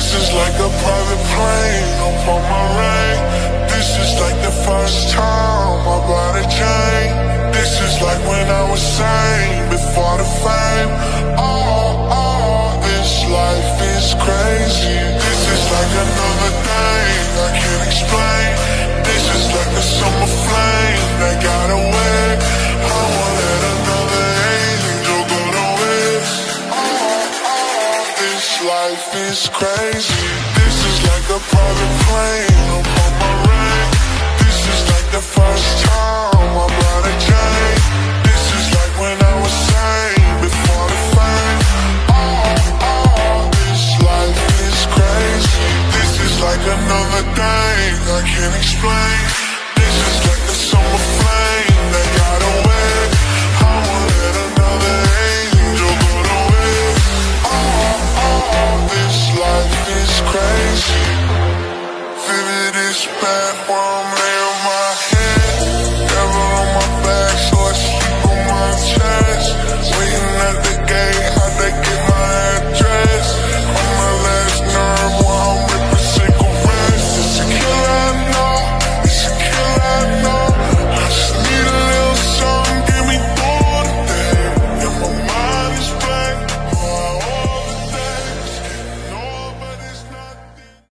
This is like a private plane upon my rain. This is like the first time I bought a chain. This is like when I was sane before the fame. Oh, oh, this life is crazy. This is like another day life is crazy. This is like a private plane upon my rain. This is like the first time I bought a chain. This is like when I was sane before the fame. Oh, oh, this life is crazy. This is like another day I can't explain. Bad, one